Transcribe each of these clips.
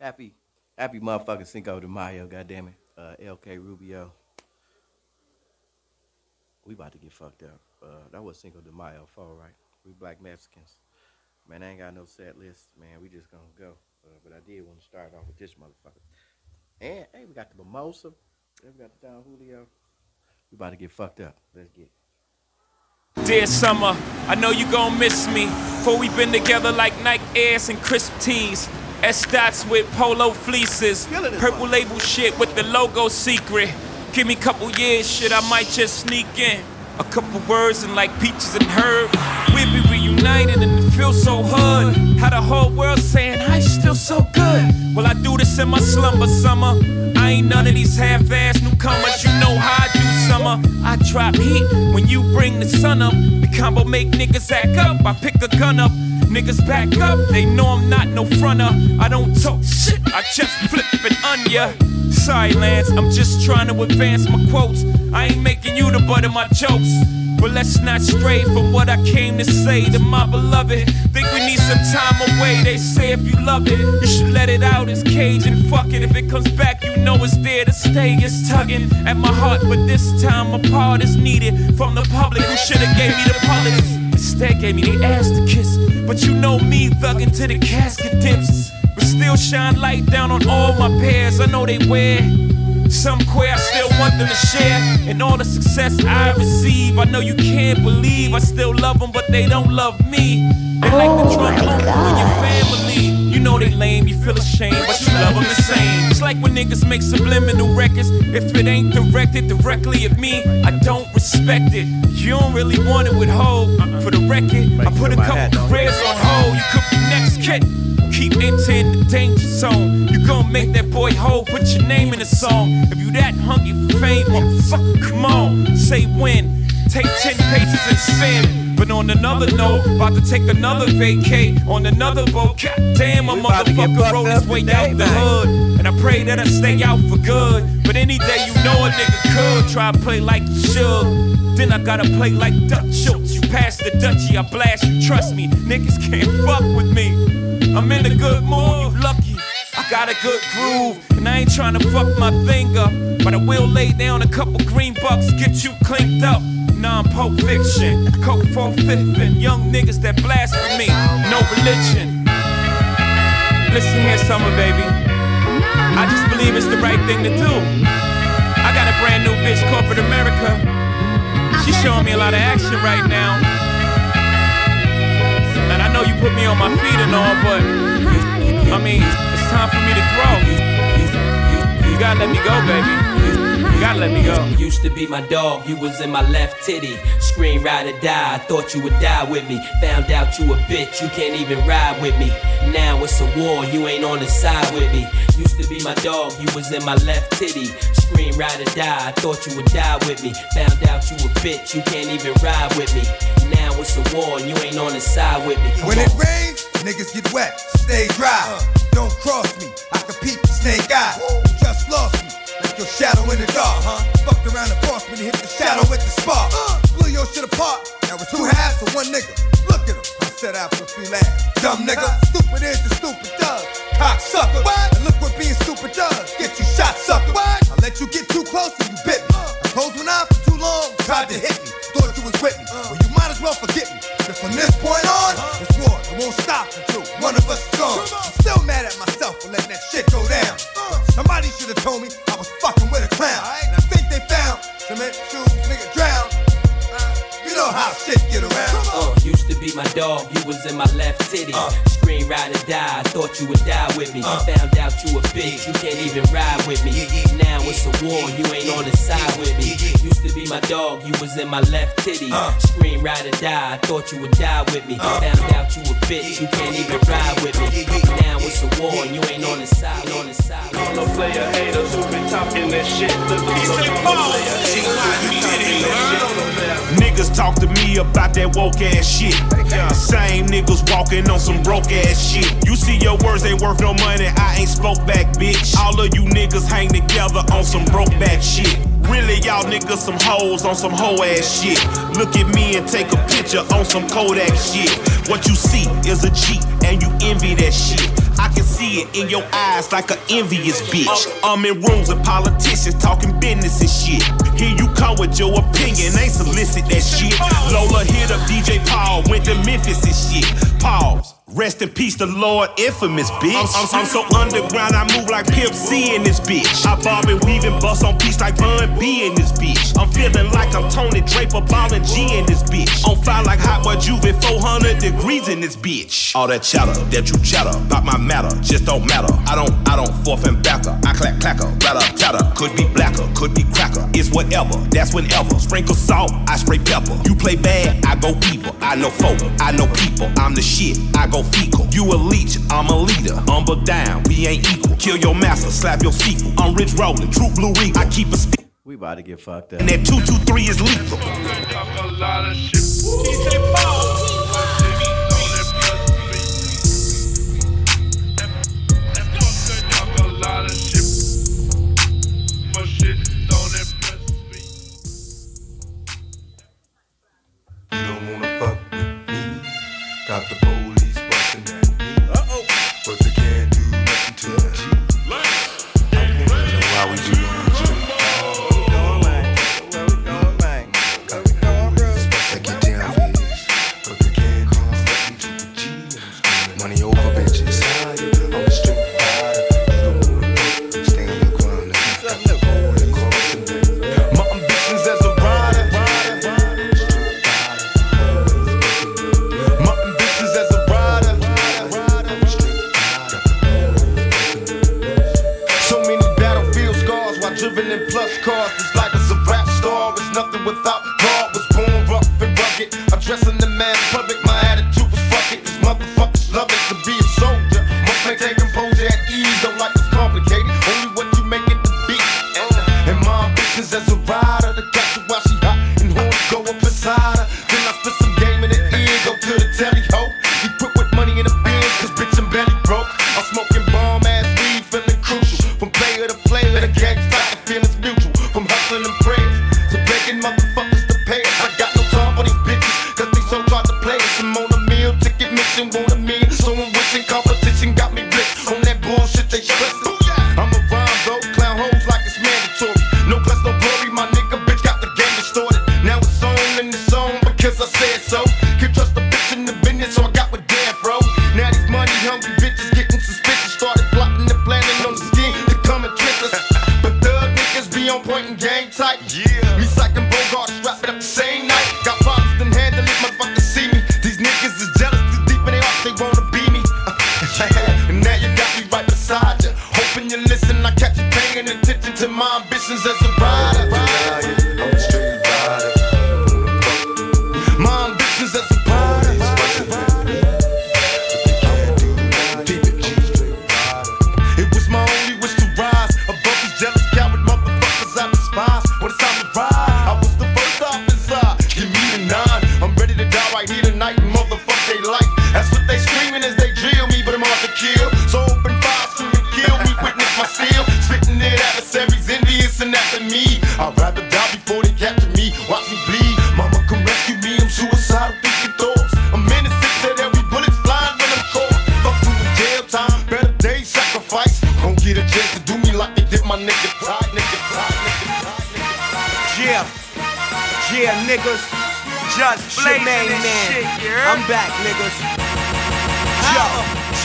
Happy, happy motherfucking Cinco de Mayo, goddamn it. Uh, LK Rubio. We about to get fucked up. Uh, that was Cinco de Mayo for, right? We black Mexicans. Man, I ain't got no set list, man. We just gonna go. Uh, but I did want to start off with this motherfucker. And, hey, we got the mimosa. Then we got the Don Julio. We about to get fucked up. Let's get it. Dear summer, I know you gon' miss me. For we been together like Nike Airs and crisp tees. S dots with polo fleeces. Purple label shit with the logo secret. Give me a couple years, shit, I might just sneak in. A couple words and like peaches and herb. We'll be reunited and it feels so hood. How the whole world saying, I still so good. Well, I do this in my slumber summer. I ain't none of these half-ass newcomers. You know how I do summer. I drop heat when you bring the sun up. The combo make niggas act up. I pick a gun up. Niggas back up, they know I'm not no fronter. I don't talk shit, I just flip on ya. Sorry, Lance, I'm just trying to advance my quotes. I ain't making you the butt of my jokes. But let's not stray from what I came to say to my beloved. Think we need some time away. They say if you love it, you should let it out. It's cage and fuck it. If it comes back, you know it's there to stay. It's tugging at my heart, but this time a part is needed from the public who should've gave me the politics. Instead gave me the ass to kiss. But you know me, thugging to the casket dips. But still shine light down on all my pairs. I know they wear. Some queer, I still want them to share. And all the success I receive, I know you can't believe. I still love them, but they don't love me. They like the drunk uncle in your family. You know they lame, you feel ashamed, but you love them the same. It's like when niggas make subliminal records. If it ain't directed directly at me, I don't respect it. You don't really want it with Hope. For the record, I put a sure my hat couple careers on hold. You could be next kid. Keep entering the danger zone. You gon' make that boy whole. Put your name in the song. If you that hungry for fame, motherfucker, come on. Say when. Take 10 paces and spin. But on another note, about to take another vacate on another boat. God damn, a We about to get motherfucker roll his way out the hood. And I pray that I stay out for good. But any day you know a nigga could try to play like you should. Then I gotta play like Dutch Schultz. You pass the Dutchie, I blast you. Trust me, niggas can't fuck with me. I'm in a good mood, you lucky. I got a good groove, and I ain't trying to fuck my thing up. But I will lay down a couple green bucks, get you cleaned up. Non-pulp fiction, coke for fifth, and young niggas that blasphemy, no religion. Listen here, summer baby. I just believe it's the right thing to do. I got a brand new bitch, corporate America. She's showing me a lot of action right now. And I know you put me on my feet and all, but I mean, it's time for me to grow. You gotta let me go, baby. You gotta let me go. You used to be my dog, you was in my left titty. Scream ride or die, I thought you would die with me. Found out you a bitch, you can't even ride with me. Now it's a war, you ain't on the side with me. Used to be my dog, you was in my left titty. Scream ride or die, I thought you would die with me. Found out you a bitch, you can't even ride with me. Now it's a war, you ain't on the side with me. Come When on. it rains, niggas get wet, stay dry. Don't cross me, I can peep the snake eye. You just lost me, like your shadow in the dark, huh? Fucked around and crossed me to hit the shadow with the spark. Blew uh. your shit apart, now we're two halves for one nigga. Look at him, I set out for three laughs. Dumb nigga, stupid is the stupid does. Cock sucker, what? And look what being stupid does. Get you shot, sucker. What? I let you get too close and you bit me. Uh. I closed one eye for too long, tried to hit was in my left titty. Uh. Scream ride or die, I thought you would die with me. Uh. Found out you a bitch, you can't even ride with me. Now it's a war, you ain't on the side, on the side. all the player haters who been talking that shit. Look at all the player haters who been talking that shit. Niggas talk to me about that woke ass shit. Same niggas walking on some broke ass shit. You see your words ain't worth no money, I ain't spoke back, bitch. All of you niggas hang together on some broke back shit. Really, y'all niggas some hoes on some hoe ass shit. Look at me and take a picture on some Kodak shit. What you see is a Jeep and you envy that shit. I can see it in your eyes like an envious bitch. I'm in rooms with politicians talking business and shit. Here you come with your opinion, ain't solicit that shit. Lola hit up DJ Paul, went to Memphis and shit. Pause. Rest in peace, the Lord infamous bitch. I'm, I'm, I'm so underground, I move like Pimp C in this bitch. I bob and weave and bust on peace like Bun B in this bitch. I'm feeling like I'm Tony Draper, ballin' G in this bitch. On fire like hot boy Juve, 400 degrees in this bitch. All that chatter, that you chatter, about my matter, just don't matter. I don't, I don't forth and backer. I clack clacker, ratter tatter. Could be blacker, could be cracker. It's whatever, that's whenever. Sprinkle salt, I spray pepper. You play bad, I go evil. I know folk, I know people. I'm the shit, I go fecal. You a leech, I'm a leader. Humble down, we ain't equal. Kill your master, slap your sequel. I'm rich rolling, true blue regal. I keep a stick. We about to get fucked up. And that 223 is lethal. Spitting it adversaries, envious and after me. I'd rather die before they capture me. Watch me bleed. Mama come rescue me. I'm suicidal thinking thoughts. I'm innocent till every bullet's flying when I'm caught. Fuck doing jail time, better days sacrifice. Don't get a chance to do me like they did my nigga Pride, nigga Pride, nigga Pride, nigga Pride. Yeah, yeah, niggas. Just blazing this shit, I'm back, niggas. Yo,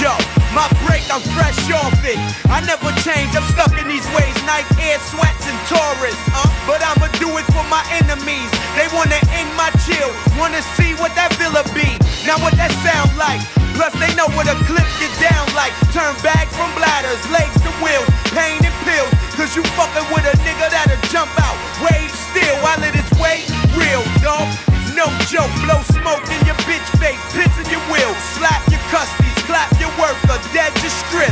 yo, my break, I'm fresh off it. I never change, I'm stuck in these ways. Night air, sweats, and Taurus. Uh, but I'ma do it for my enemies. They wanna end my chill, wanna see what that villa be. Now what that sound like? Plus they know what a clip get down like. Turn back from bladders, legs to wheels, pain and pills. Cause you fucking with a nigga that'll jump out, wave still while it is way real, dog. No joke, blow smoke in your bitch face, piss in your wheel, slap your custies, clap your work, or dead your strip,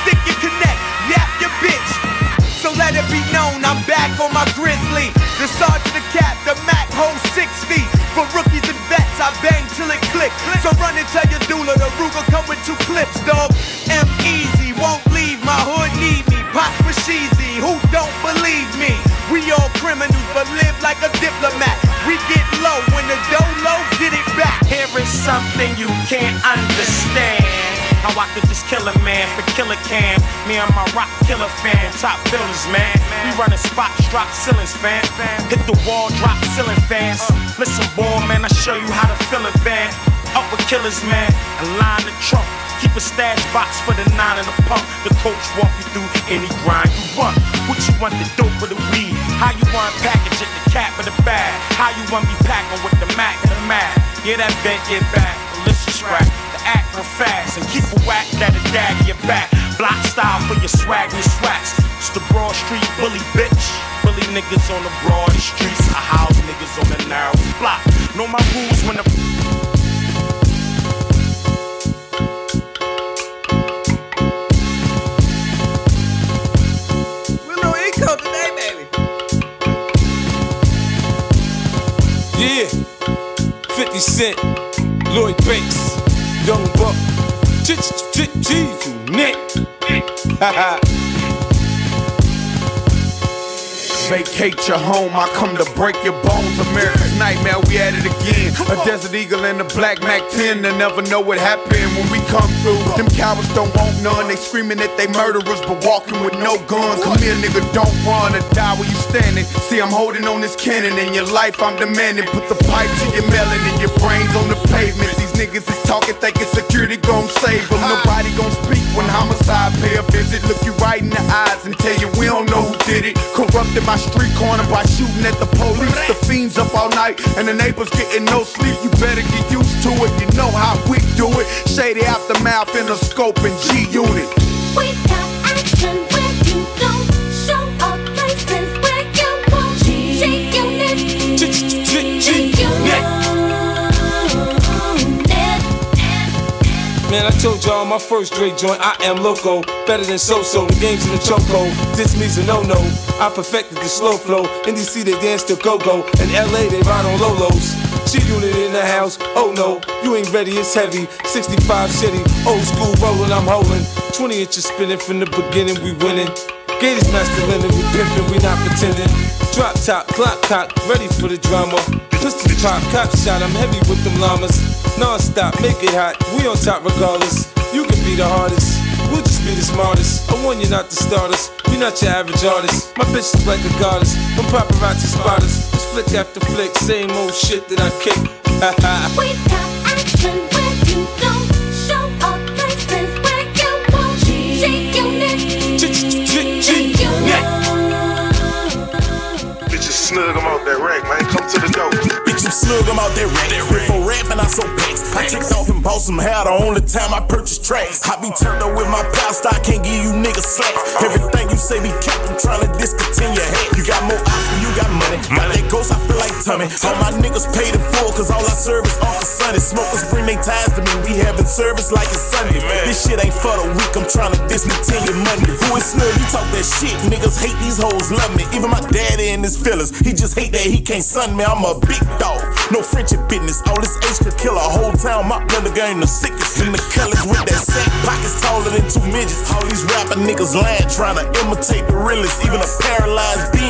stick your connect, yap your bitch. So let it be known I'm back on my grizzly. The sergeant, the cap, the Mac holds six feet. For rookies and vets, I bang till it click. So run and tell your doula the Ruger come with two clips, dog. Something you can't understand. How I could just kill a man for Killa Cam. Me and my rock killer fan, top billers, man. We running spots, drop ceilings, fan. Hit the wall, drop ceiling fans. Listen, boy, man, I show you how to fill a van. Up with killers, man, and line the trunk. Keep a stash box for the nine and the pump. The coach walk you through any grind you want. What you want, the dope or the weed? How you want package it, the cap or the bag? How you want me packing with the Mac and the Mac? Yeah, that bent get back, listen scrap, the act real fast, and keep a whack that'll dag your back. Block style for your swag and swats. It's the Broad Street bully bitch. Bully niggas on the broad streets. I house niggas on the narrow block. Know my rules when the 50 Cent, Lloyd Banks, Young Buck, you Nick. Vacate your home, I come to break your bones. America's nightmare, we at it again. A Desert Eagle and a Black Mac 10, they never know what happened when we come through. Them cowards don't want none, they screaming that they murderers, but walking with no gun. Come here, nigga, don't run or die where you standing. See, I'm holding on this cannon, in your life I'm demanding. Put the pipe to your melon and your brains on the pavement. These niggas is talking, thinking security gon' save them. Nobody gon' speak when homicide pay a visit. Look you right in the eyes and tell you we don't know who did it. Corrupted my street corner by shooting at the police. The fiends up all night and the neighbors getting no sleep. You better get used to it. You know how we do it. Shady aftermath Interscope and G unit. Man, I told y'all my first Dre joint, I am loco. Better than so-so, the game's in the choco. This means a no-no. I perfected the slow flow. In DC they dance to go-go. In LA they ride on Lolos. G unit in the house, oh no, you ain't ready, it's heavy. 65 city, old school rolling, I'm holding. 20 inches spinning from the beginning, we winning. Gators masculine, we pimpin', we not pretending. Drop top, clock cock, ready for the drama. Pistol pop, cop shot, I'm heavy with them llamas. Non-stop, make it hot, we on top regardless. You can be the hardest, we'll just be the smartest. I want you not to start us, we not your average artist. My bitch is like a goddess, I'm paparazzi spotters. Just flick after flick, same old shit that I kick. We got action where you don't slug them out that rack. Before rapping, I so packs. I tricked off and bought some hair the only time I purchased tracks. I be turned up with my pasta, I can't give you niggas slack. Everything you say be kept, I'm trying to discontinue. Hey, you got more than you got money. Got that ghost, I feel like tummy. All my niggas paid in full, cause all I serve is Uncle Sunday. Smokers bring they ties to me, we having service like it's Sunday. This shit ain't for the weak, I'm trying to discontinue Monday. Who is snug, you talk that shit. Niggas hate these hoes, love me. Even my daddy and his feelings. He just hate that he can't sun me. I'm a big dog, no friendship business. All this H could kill a whole town. My blender game the sickest in the colors with that sack. Pockets taller than two midgets. All these rapper niggas lying, trying to imitate the realest. Even a paralyzed being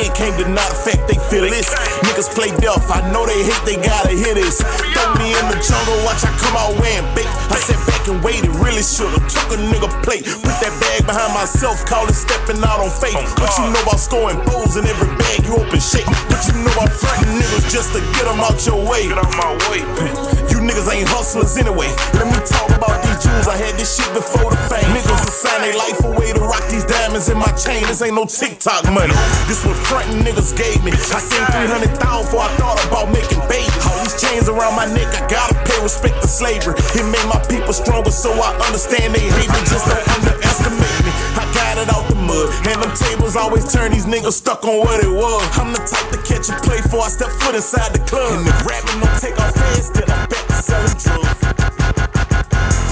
deny the fact they feel this. Niggas play deaf, I know they hate, they gotta hear this. Throw me in the jungle, watch I come out wearing bait. I sat back and waited, really should've took a nigga plate. Put that bag behind myself, call it stepping out on faith. What you know about scoring bowls in every bag you open shake? But you know about frontin' niggas just to get them out your way? Get out my way, You niggas ain't hustlers anyway. Let me talk about these jewels. I had this shit before the fame. Niggas will sign their life away to rock these diamonds in my chain. This ain't no TikTok money. This what frontin' niggas gave me. I seen 300,000 before I thought about making babies. All these chains around my neck, I gotta pay respect to slavery. It made my people stronger, so I understand they hate me just to underestimate me. I got it out the mud, and them tables always turn these niggas stuck on what it was. I'm the type to catch a play before I step foot inside the club. And if rapping don't take off fast, then I'm to selling drugs.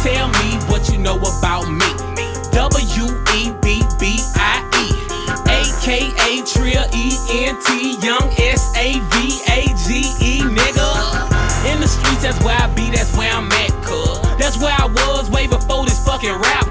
Tell me what you know about me. W E B B I E. AKA Trill E N T Young S A V A G E nigga. In the streets, that's where I be, that's where I'm at, cuz. That's where I was way before this fucking rap,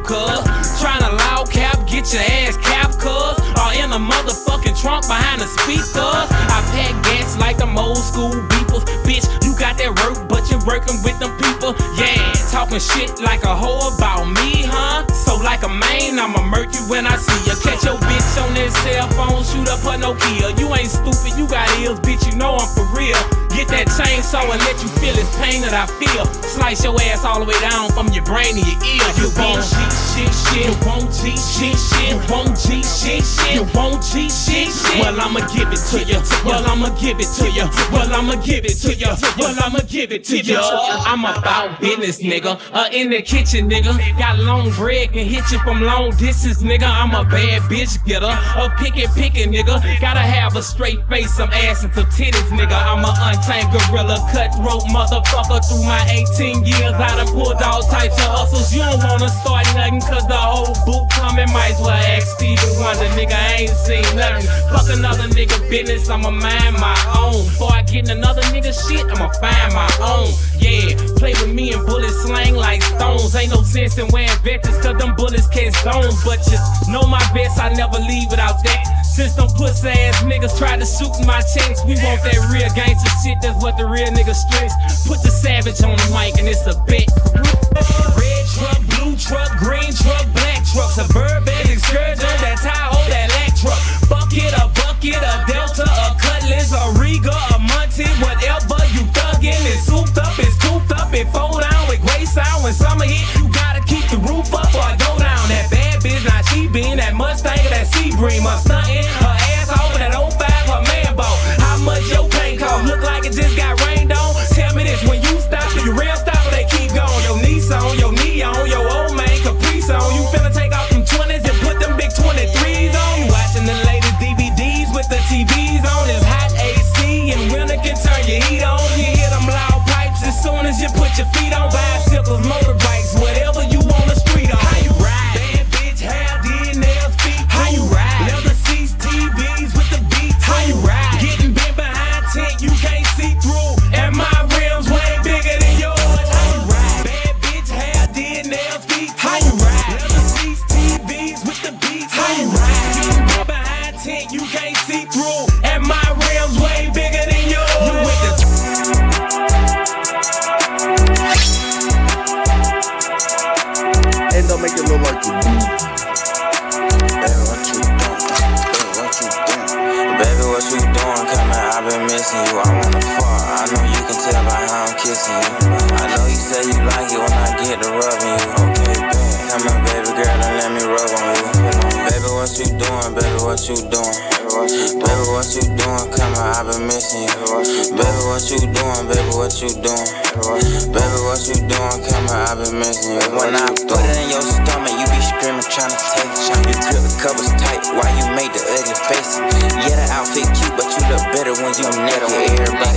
get your ass capped, cuz. Or in the motherfucking trunk behind the speakers. I pack gas like them old school beepers. Bitch, you got that work, but you're working with them people. Yeah, talking shit like a hoe about me, huh? So like a man, I'ma murk you when I see you. Catch your bitch on that cell phone, shoot up her Nokia. You ain't stupid, you got ears, bitch, you know I'm for real. Get that chainsaw and let you feel this pain that I feel. Slice your ass all the way down from your brain to your ear. You won't G shit shit, you won't G shit shit, you won't G shit shit, you won't G shit shit. Well, I'ma give it to you. Well, I'ma give it to you. Well, I'ma give it to you. Well, I'ma give it to you. I'm about business, nigga. Uh, in the kitchen, nigga. Got long bread, can hit you from long distance, nigga. I'm a bad bitch getter. A picket picking, nigga. Gotta have a straight face, some ass and some titties, nigga. I'm a untamed gorilla, cutthroat motherfucker. Through my 18 years, I done pulled all types of hustles. You don't wanna start nothing, cause the whole boot coming. Might as well ask Stevie Wonder, nigga. I ain't seen nothing. Fuck another nigga business, I'ma mind my own. Before I get in another nigga shit, I'ma find my own. Yeah, play with me and bullets slang like stones. Ain't no sense in wearing veterans, cause them bullets catch stones. But just know my best, I never leave without that. Since them pussy ass niggas try to shoot my checks, we want that real gangster shit, that's what the real niggas stress. Put the savage on the mic and it's a bet. Red truck, blue truck, green truck, black truck, suburban excursion, that Tahoe, that lack truck. Bucket, a bucket, a Delta, a Cutlass, a Riga, a Monte, whatever you thuggin'. It's souped up, it's cooped up, it fold down with great sound. When summer hit, you gotta keep the roof up or go down. That bad bitch, now she been that Mustang, that Sebring, a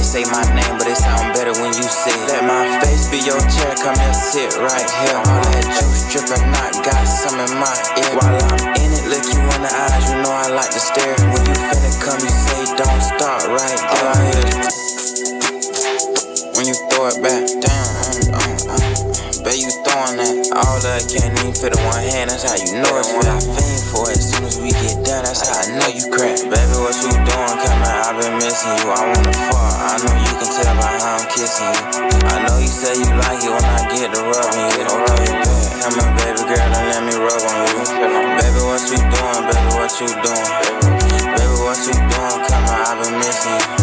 say my name, but it sound better when you say it. Let my face be your chair, come here, sit right here. All that juice dripping, I got some in my ear. While I'm in it, look you in the eyes, you know I like to stare. When you finna come, you say don't start right there. All I hear is when you throw it back down. Uh, uh, bet you throwing that. All that can't even fit in one hand, that's how you know it's when I fiend for it. As soon as we get done, that's how I know you crack. Baby, what you doing? Come here, I've been missing you. I wanna fuck. I know you can tell by how I'm kissing you. I know you say you like it when I get to rubbing you. Okay, bet. Come here, baby girl, and let me rub on you. Baby, what you doing? Baby, what you doing? Baby, what you doing? Come here, I've been missing you.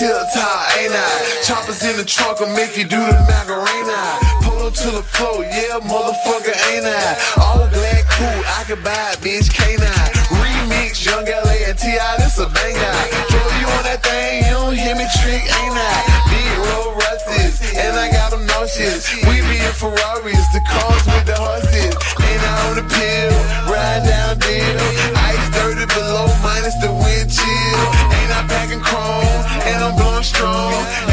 I'm tip top, ain't I? Choppers in the trunk will make you do the Macarena. Up to the floor, yeah, motherfucker, ain't I? All black, cool, I can buy it, bitch, can't I? Remix, Young LA and T.I., this a banger. Throw you on that thing, you don't hear me trick, ain't I? Big roll rusties, and I got them nauseous. We be in Ferraris, the cars with the horses. Ain't I on the pill, ride down deal. Ice dirty below, minus the wind chill. Ain't I packing chrome, and I'm blowing strong.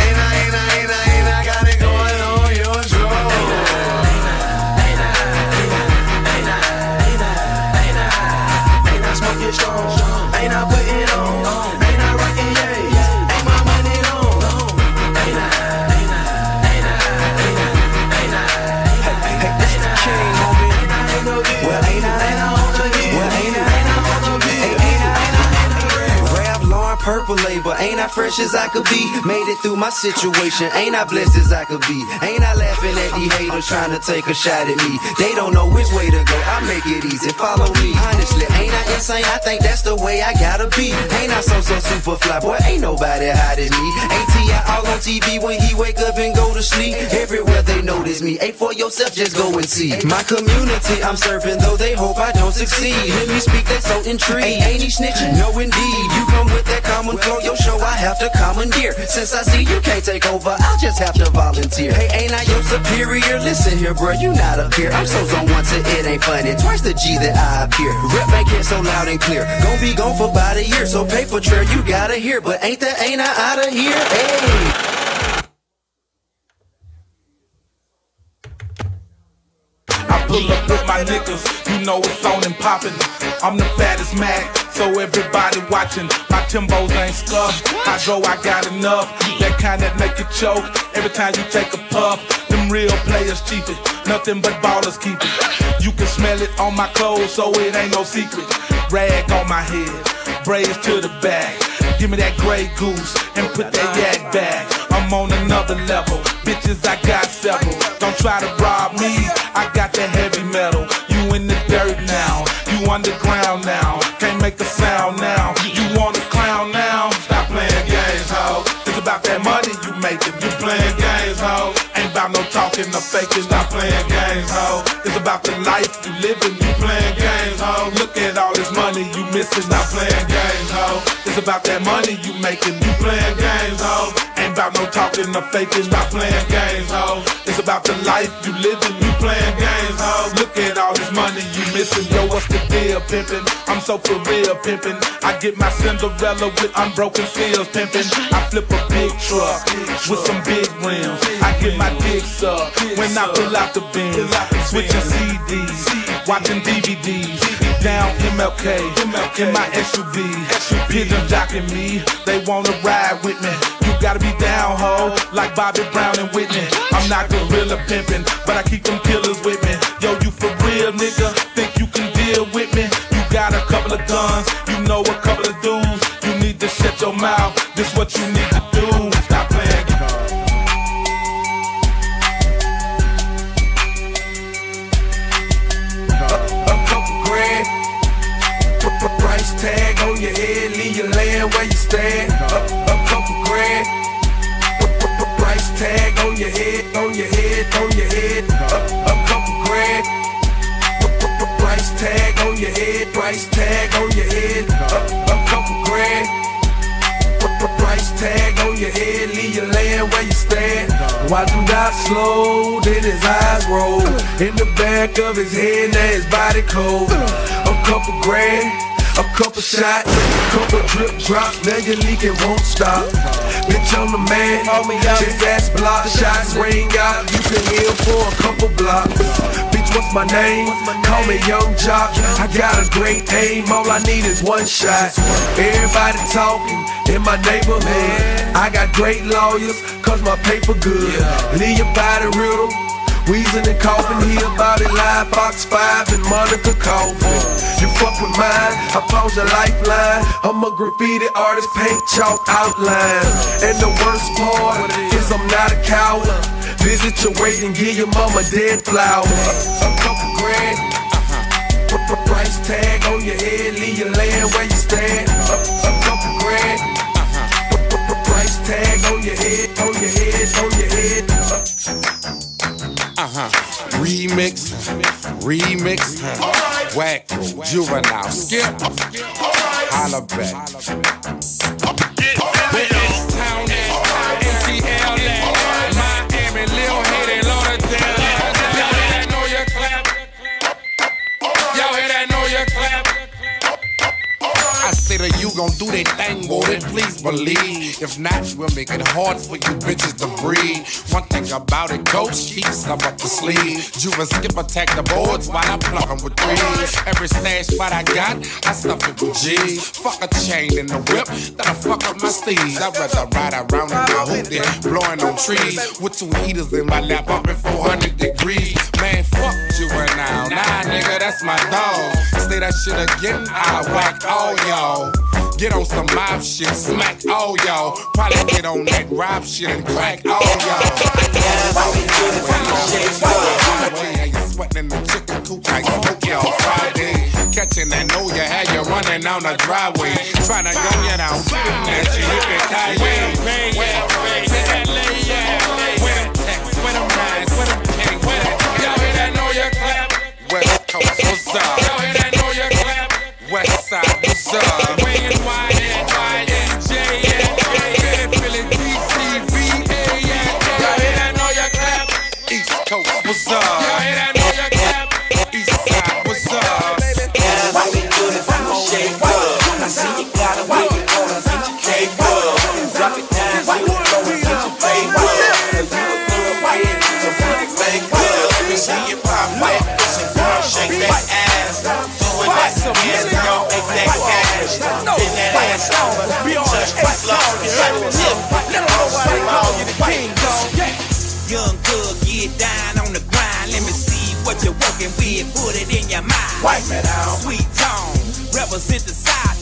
Fresh as I could be? Made it through my situation, ain't I blessed as I could be? Ain't I laughing at these haters trying to take a shot at me? They don't know which way to go, I make it easy, follow me. Honestly, ain't I insane? I think that's the way I gotta be. Ain't I so so super fly, boy? Ain't nobody as me. Ain't T.I. all on TV when he wake up and go to sleep? Everywhere they notice me, ain't for yourself, just go and see. My community, I'm serving, though they hope I don't succeed. Hear me speak, they so intrigued. Ain't, ain't he snitching? No, indeed. You come with that common flow, your show I have to commandeer. Since I see you can't take over, I'll just have to volunteer. Hey, ain't I your superior? Listen here, bro, you not up here. I'm so zone once and it ain't funny. Twice the G that I appear. Rep make it so loud and clear. Gon' be gone for about a year, so paper trail you gotta hear. But ain't that ain't I out of here? Hey. Pull up with my niggas, you know it's on and poppin'. I'm the fattest Mac, so everybody watching. My Timbos ain't scuffed. I go, I got enough. That kind that make you choke every time you take a puff. Them real players cheap it, nothing but ballers keep it. You can smell it on my clothes, so it ain't no secret. Rag on my head, braids to the back. Give me that gray goose and put that yak back. I'm on another level, bitches. I got several. Don't try to rob me. I got the heavy metal. You in the dirt now. You underground now. Can't make a sound now. You want a clown now? Stop playing games, ho. It's about that money you making. You playing games, ho. Ain't about no talking or faking. Stop playing games, ho. It's about the life you living. You playing games, ho. Look at all this money you missing. Stop playing games, ho. It's about that money you making. You playing games, ho. About no talking or faking. Stop playing games, ho. It's about the life you living. You playing games, ho. Look at all this money you missing. Yo, what's the deal, pimpin'? I'm so for real, pimpin'. I get my Cinderella with unbroken seals, pimpin'. I flip a big truck with some big rims. I get my dick sucked when I pull out the bins. Switching CDs, watching DVDs. Down MLK in my SUV. Pigeon jocking me, they wanna ride with me. You gotta be down, ho, like Bobby Brown and Whitney. I'm not gorilla pimping, but I keep them killers with me. Yo, you for real, nigga? Think you can deal with me? You got a couple of guns, you know a couple of dudes. You need to shut your mouth. This what you need your head, leave you laying where you stand. Watch him die slow, then his eyes roll. In the back of his head, now his body cold. A couple grand, a couple shots, a couple drip drops. Now you leaking, won't stop. Bitch, I'm the man. Just ass block shots ring out. You can heal for a couple blocks. My name? Call me Young Joc. I got a great aim. All I need is one shot. Everybody talking in my neighborhood. I got great lawyers, cause my paper good. Leave your body riddle. Wheezing and coughing, hear about it live, Fox 5 and Monica Kaufman. You fuck with mine, I pause your lifeline. I'm a graffiti artist, paint chalk outline. And the worst part is I'm not a coward. Visit your weight and give your mama dead flowers. A, a couple grand. P- p- Price tag on your head, leave you laying where you stand. Uh, uh, a, a couple grand. P- uh-huh. Price tag on your head, on your head, on your head. Uh-huh. Remix, remix, whack, juvenile, skip, holla back. I you gon' do thing, won't it? Please believe. If not, we'll make it hard for you bitches to breathe. One thing about it, coach keeps some up the sleeve. Juve and skip attack the boards while I plug 'em with threes. Every stash spot I got, I stuff it with G's. Fuck a chain in the whip, that'll fuck up my steeds. I'd rather ride around in my hoop than blowing on trees. With two heaters in my lap up at 400 degrees. Man, fuck you right now. Nah, nigga, that's my dog. Say that shit again, I whack all y'all. Get on some mob shit, smack all y'all. Probably get on that rob shit and crack all y'all. You sweating in the chicken coop like smoke y'all Friday. Catching that know you had you running down the driveway. Trying to gun you down, spitting that shit, hippie tie.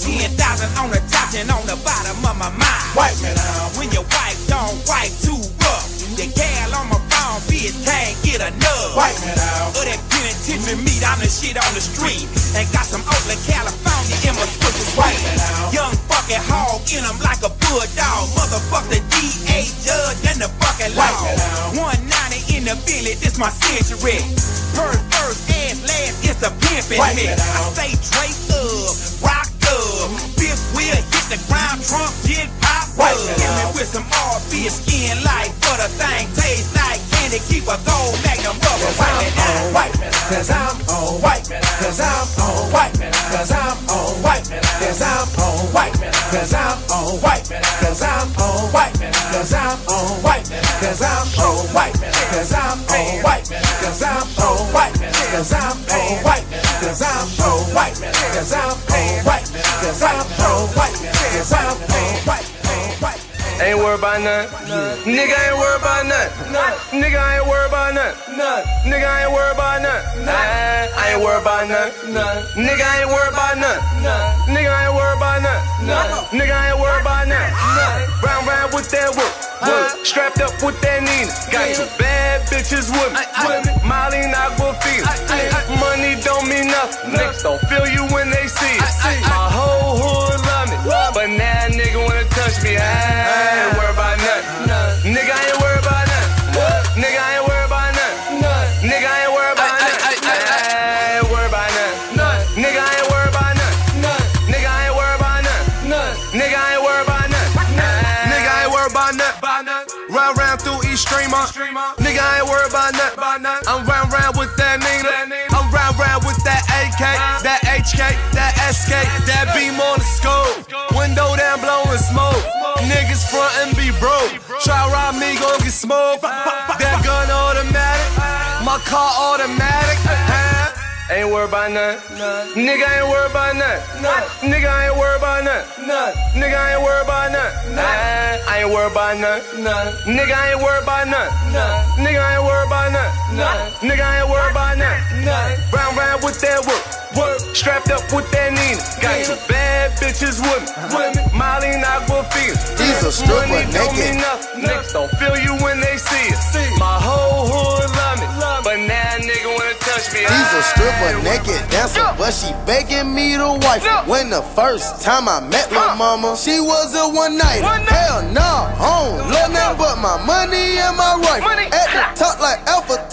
10,000 on the top and on the bottom of my mind. Wipe me down. When your wife don't wipe too rough, the gal on my phone, bitch, can't get enough. Wipe me down. Of that penitentiary meat, I'm the shit on the street. And got some Oakland, California in my pussy Wipe me down. Young fucking hog in 'em like a bulldog. Motherfuck the DA judge and the fucking law. Wipe me down. 190 in the village, this my century. First, first, ass, last, it's a pimpin' me. I say draped up, uh, rocked up. Fifth wheel hit the ground, trunk get popped up. Hit me with some RB skin like butter thing. Taste like candy, keep a gold magnum rubber. Wipe me down. Wipe me down. Cause I'm on white. Cause I'm on white. Cause I'm on white. Cause I'm on white. Cause I'm on white. Cause I'm on white. Cause I'm on white. Cause I'm on white. Cause I'm on white. Cause I'm on white. Cause I'm on white. Cause I'm on white. Cause I'm on white Ain't worried about nothing. Nigga ain't worried about nothing. Nigga ain't worried about nothing. Nigga ain't worried about. Nah, I ain't worried about nothing. Nigga ain't worried about nothing. Nigga ain't worried about nothing. Nigga ain't worried about nothing. Round round with that work. Work. Strapped up with that Nina. Got two bad bitches with me. Molly and Aquafina. Money don't mean nothing. Niggas don't feel you when they see it. My whole hood love me. But now nigga wanna touch me. I ain't worried about nothing. Nigga ain't worried about nothing. Nigga ain't worried about nothing. Nigga ain't worried about nothing. I ain't worried about nothing. Nigga ain't worried about nothing. Nigga ain't worried about nothing. Nigga ain't worried about nothing. Nigga ain't worried about nothing. Round round through East Streamer. Nigga ain't worried about nothing. I'm that that beam on the scope. Window down blowing smoke. Niggas front and be broke. Try rob me, gon' get smoked. That gun automatic. My car automatic. Huh? Ain't worried about nothing. Nigga ain't worried about nothing. Nigga ain't worried about nothing. Nigga ain't worried about nothing. Nah, I ain't worried about nothing. Nigga ain't worried about nothing. Nigga ain't worried about nothing. Nigga ain't worried about nothing. Round round with that work. Work. Strapped up with that Nina. Got two bad bitches with me. Molly and Aquafina. He's a stripper Money don't naked. mean nothing. Niggas don't feel you when they see it. My whole hood love me. Nigga wanna touch me. He's a stripper, naked dancer, but she begging me to wife. When the first time I met my mama, she was a one night. Hell no, I don't love nothing but my money and my rifle. At the top like Alpha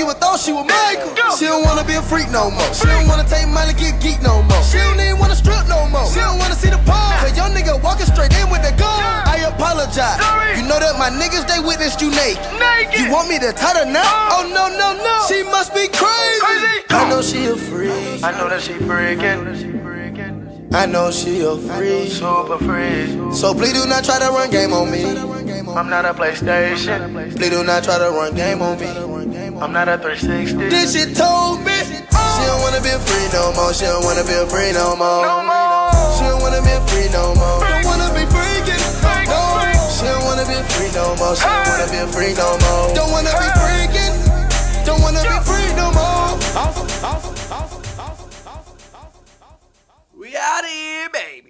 you would thought she was Michael. She don't wanna be a freak no more. She don't wanna take money, get geek no more. She don't even wanna strip no more. She don't wanna see the pole. Cause your nigga walking straight in with the gun. I apologize. You know that my niggas they witnessed you naked. You want me to tie her now? Oh no no no. She must be crazy. I know she a freak. I know that she freaking. I know she a freak. Super free. So please do not try to run game on me. I'm not a PlayStation. Please do not try to run game on me. I'm not a 360. This shit told me she don't wanna be free no more. She don't wanna be free no more. She don't wanna be free no more. Don't wanna be freaking no. She don't wanna be free no more. She don't wanna be free no more. Don't wanna be Out of here, baby.